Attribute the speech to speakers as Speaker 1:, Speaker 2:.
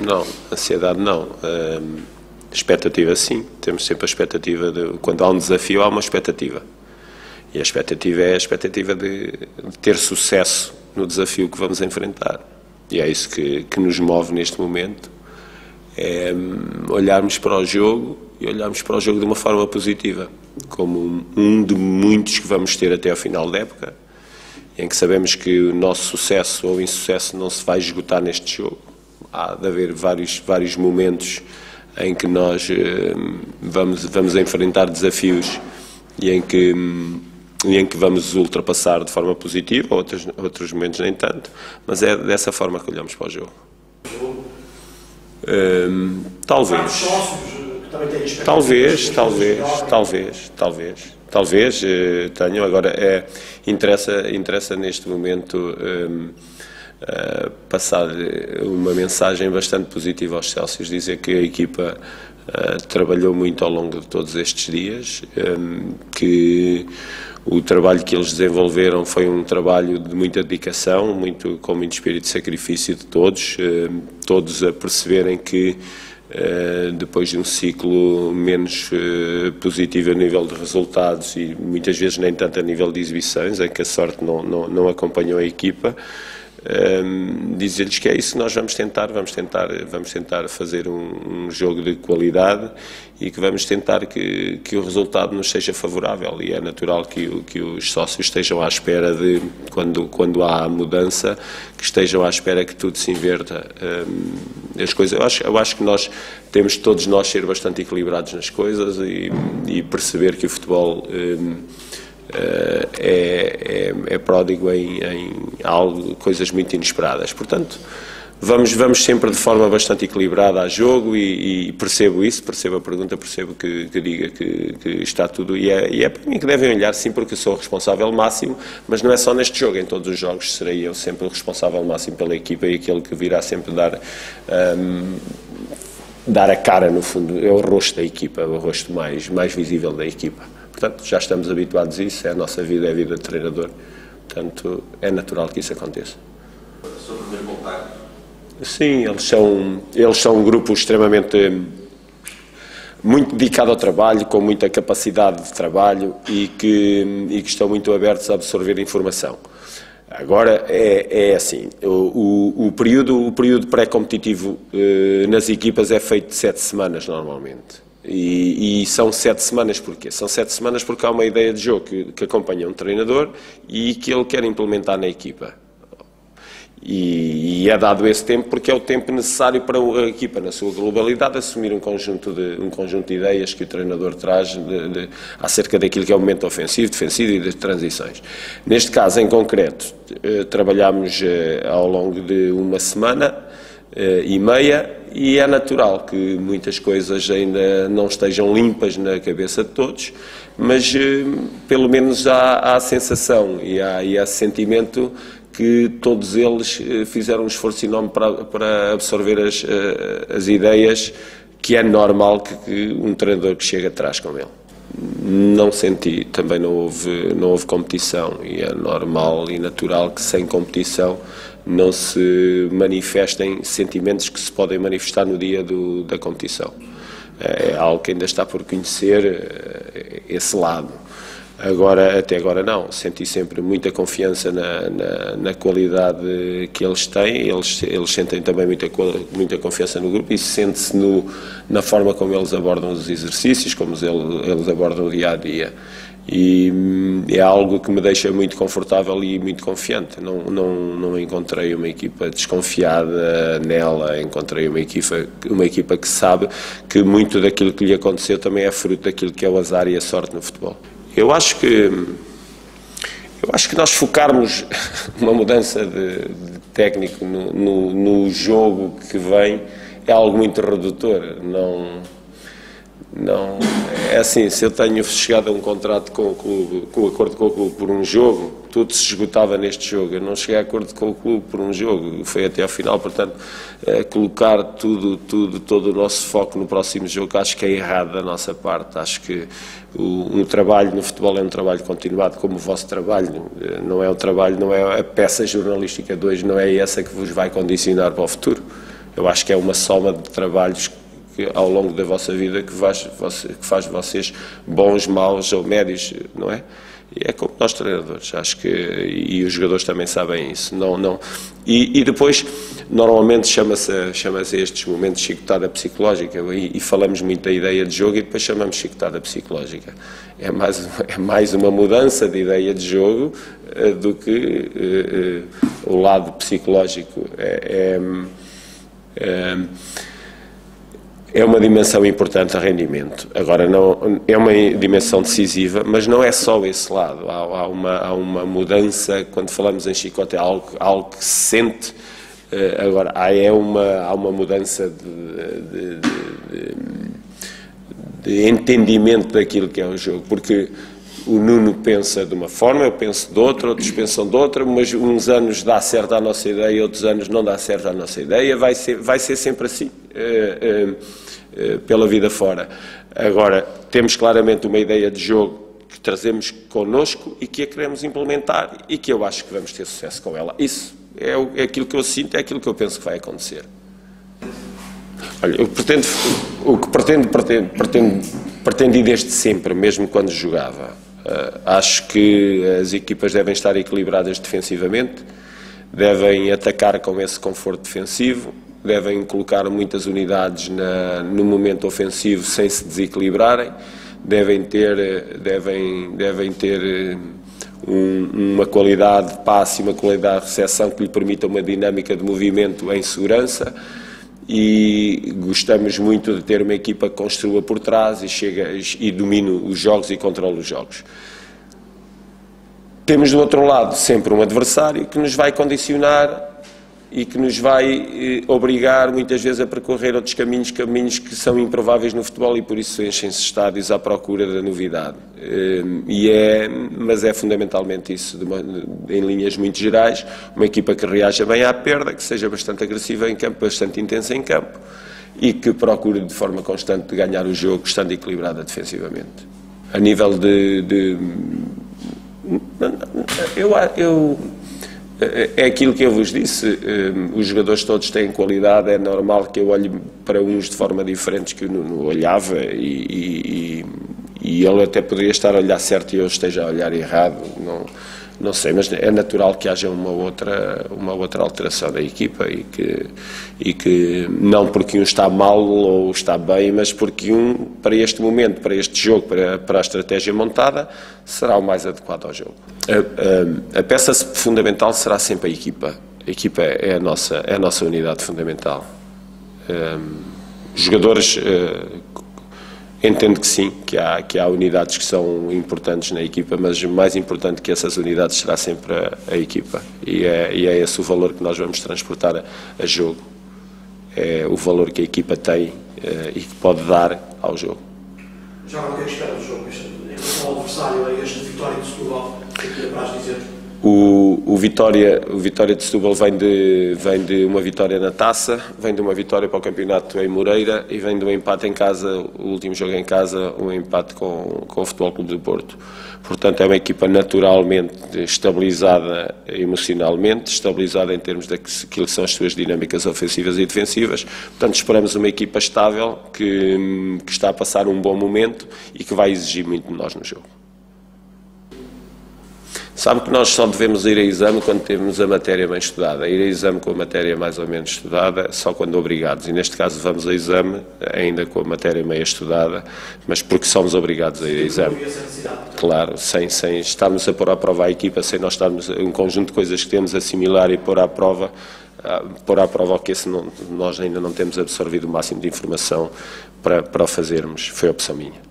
Speaker 1: não, ansiedade não. Hum, expectativa sim, temos sempre a expectativa de quando há um desafio há uma expectativa. E a expectativa é a expectativa de, de ter sucesso no desafio que vamos enfrentar. E é isso que, que nos move neste momento, é olharmos para o jogo e olharmos para o jogo de uma forma positiva, como um de muitos que vamos ter até ao final da época, em que sabemos que o nosso sucesso ou insucesso não se vai esgotar neste jogo. Há de haver vários, vários momentos em que nós hum, vamos, vamos enfrentar desafios e em que e em que vamos ultrapassar de forma positiva, outros, outros momentos nem tanto, mas é dessa forma que olhamos para o jogo. Hum, talvez. Talvez, talvez, talvez, talvez, talvez uh, tenham. Agora, é, interessa, interessa neste momento um, uh, passar uma mensagem bastante positiva aos Celsius, dizer que a equipa uh, trabalhou muito ao longo de todos estes dias, um, que o trabalho que eles desenvolveram foi um trabalho de muita dedicação, muito, com muito espírito de sacrifício de todos, eh, todos a perceberem que eh, depois de um ciclo menos eh, positivo a nível de resultados e muitas vezes nem tanto a nível de exibições, em que a sorte não, não, não acompanhou a equipa, um, dizer-lhes que é isso que nós vamos tentar, vamos tentar, vamos tentar fazer um, um, jogo de qualidade e que vamos tentar que, que o resultado nos seja favorável e é natural que, que os sócios estejam à espera de, quando, quando há mudança, que estejam à espera que tudo se inverta. Um, as coisas, eu acho, eu acho que nós temos todos nós ser bastante equilibrados nas coisas e, e perceber que o futebol é, é, é, pródigo em, em algo, coisas muito inesperadas. Portanto, vamos, vamos sempre de forma bastante equilibrada a jogo e, e percebo isso, percebo a pergunta, percebo que, que diga que, que, está tudo, e é, e é para mim que devem olhar, sim, porque sou o responsável máximo, mas não é só neste jogo, em todos os jogos serei eu sempre o responsável máximo pela equipa e aquele que virá sempre dar. Um, dar a cara, no fundo, é o rosto da equipa, o rosto mais, mais visível da equipa. Portanto, já estamos habituados a isso, é a nossa vida, é a vida de treinador. Portanto, é natural que isso aconteça.
Speaker 2: Sobre o primeiro contacto?
Speaker 1: Sim, eles são, eles são um grupo extremamente muito dedicado ao trabalho, com muita capacidade de trabalho e que, e que estão muito abertos a absorver informação. Agora é, é assim, o, o, o, período, o período pré-competitivo eh, nas equipas é feito de sete semanas normalmente. E, e, são sete semanas porquê? São sete semanas porque há uma ideia de jogo que, que acompanha um treinador e que ele quer implementar na equipa. E, e, é dado esse tempo porque é o tempo necessário para a equipa, na sua globalidade, assumir um conjunto de, um conjunto de ideias que o treinador traz de, de, acerca daquilo que é o momento ofensivo, defensivo e das transições. Neste caso, em concreto, eh, trabalhamos eh, ao longo de uma semana e meia e é natural que muitas coisas ainda não estejam limpas na cabeça de todos, mas eh, pelo menos há, há a sensação e há, e há sentimento que todos eles eh, fizeram um esforço enorme para, para absorver as, as ideias que é normal que, que um treinador que chega atrás com ele. Não senti, também não houve, não houve competição e é normal e natural que sem competição não se manifestem sentimentos que se podem manifestar no dia do, da competição. É algo que ainda está por conhecer eh, esse lado. Agora, até agora não, senti sempre muita confiança na, na, na, qualidade que eles têm, eles, eles sentem também muita, muita confiança no grupo e sente-se na forma como eles abordam os exercícios, como eles, eles abordam o dia a dia e hum, é algo que me deixa muito confortável e muito confiante. Não, não, não encontrei uma equipa desconfiada nela, encontrei uma equipa, uma equipa que sabe que muito daquilo que lhe aconteceu também é fruto daquilo que é o azar e a sorte no futebol. Eu acho que eu acho que nós focarmos uma mudança de, de técnico no, no, no jogo que vem é algo muito redutor. Não não, é assim, se eu tenho chegado a um contrato com o clube, com acordo com o clube por um jogo, tudo se esgotava neste jogo. Eu não cheguei a acordo com o clube por um jogo, foi até ao final, portanto, é, colocar tudo, tudo, todo o nosso foco no próximo jogo, acho que é errado da nossa parte. Acho que o, trabalho no futebol é um trabalho continuado, como o vosso trabalho. Não é o trabalho, não é a peça jornalística 2, não é essa que vos vai condicionar para o futuro. Eu acho que é uma soma de trabalhos que, ao longo da vossa vida que faz, que faz vocês bons, maus ou médios, não é? E é como nós treinadores, acho que e os jogadores também sabem isso. Não, não. E, e depois, normalmente chama-se chama estes momentos chicotada psicológica e, e, falamos muito da ideia de jogo e depois chamamos chicotada psicológica. É mais, é mais uma mudança de ideia de jogo uh, do que uh, uh, o lado psicológico. É, é, é é uma dimensão importante a rendimento. Agora, não, é uma dimensão decisiva, mas não é só esse lado. Há, há, uma, há uma, mudança, quando falamos em chicote, é algo, algo que se sente. Uh, agora, há, é uma, há uma mudança de, de, de, de, entendimento daquilo que é o jogo, porque o Nuno pensa de uma forma, eu penso de outra, outros pensam de outra, mas uns anos dá certo à nossa ideia, outros anos não dá certo à nossa ideia, vai ser, vai ser sempre assim. Uh, uh, eh, pela vida fora. Agora, temos claramente uma ideia de jogo que trazemos connosco e que a queremos implementar e que eu acho que vamos ter sucesso com ela. Isso é, é aquilo que eu sinto, é aquilo que eu penso que vai acontecer. Olha, eu pretendo, o que pretendo, pretendo, pretendo, pretendi desde sempre, mesmo quando jogava. Uh, acho que as equipas devem estar equilibradas defensivamente, devem atacar com esse conforto defensivo, devem colocar muitas unidades na, no momento ofensivo sem se desequilibrarem, devem ter, devem, devem ter eh, um, uma qualidade de passe e uma qualidade de recepção que lhe permita uma dinâmica de movimento em segurança e gostamos muito de ter uma equipa que construa por trás e, chega, e domine os jogos e controla os jogos. Temos do outro lado sempre um adversário que nos vai condicionar e que nos vai eh, obrigar muitas vezes a percorrer outros caminhos, caminhos que são improváveis no futebol e por isso enchem-se estádios à procura da novidade. Eh, e é, mas é fundamentalmente isso, uma, em linhas muito gerais, uma equipa que reaja bem à perda, que seja bastante agressiva em campo, bastante intensa em campo e que procure de forma constante ganhar o jogo, estando equilibrada defensivamente. A nível de, de eu, eu é aquilo que eu vos disse, eh, os jogadores todos têm qualidade, é normal que eu olhe para uns de forma diferente que eu não olhava e, e, e, ele até poderia estar a olhar certo e eu esteja a olhar errado, não, não sei, mas é natural que haja uma outra, uma outra alteração da equipa e que, e que não porque um está mal ou está bem, mas porque um, para este momento, para este jogo, para, para a estratégia montada, será o mais adequado ao jogo. A, a, a peça fundamental será sempre a equipa. A equipa é a nossa, é a nossa unidade fundamental. Um, jogadores uh, Entendo que sim, que há, que há unidades que são importantes na equipa, mas mais importante que essas unidades será sempre a, a equipa. E é, e é esse o valor que nós vamos transportar a, a jogo. É o valor que a equipa tem uh, e que pode dar ao jogo.
Speaker 3: Já não quero esperar o jogo, em relação ao adversário, a esta vitória do Setúbal, o que é que dizer?
Speaker 1: O, o, Vitória, o Vitória de Setúbal vem de, vem de uma vitória na taça, vem de uma vitória para o campeonato em Moreira e vem de um empate em casa, o último jogo em casa, um empate com, com o Futebol Clube do Porto. Portanto, é uma equipa naturalmente estabilizada emocionalmente, estabilizada em termos daquilo que são as suas dinâmicas ofensivas e defensivas. Portanto, esperamos uma equipa estável que, que está a passar um bom momento e que vai exigir muito de nós no jogo. Sabe que nós só devemos ir a exame quando temos a matéria bem estudada. Ir a exame com a matéria mais ou menos estudada só quando obrigados. E neste caso vamos a exame ainda com a matéria meio estudada, mas porque somos obrigados a ir a exame. Claro, sem, sem estarmos a pôr à prova a equipa, sem nós estarmos um conjunto de coisas que temos a assimilar e pôr à prova, pôr à prova que esse não, nós ainda não temos absorvido o máximo de informação para, para o fazermos. Foi opção minha.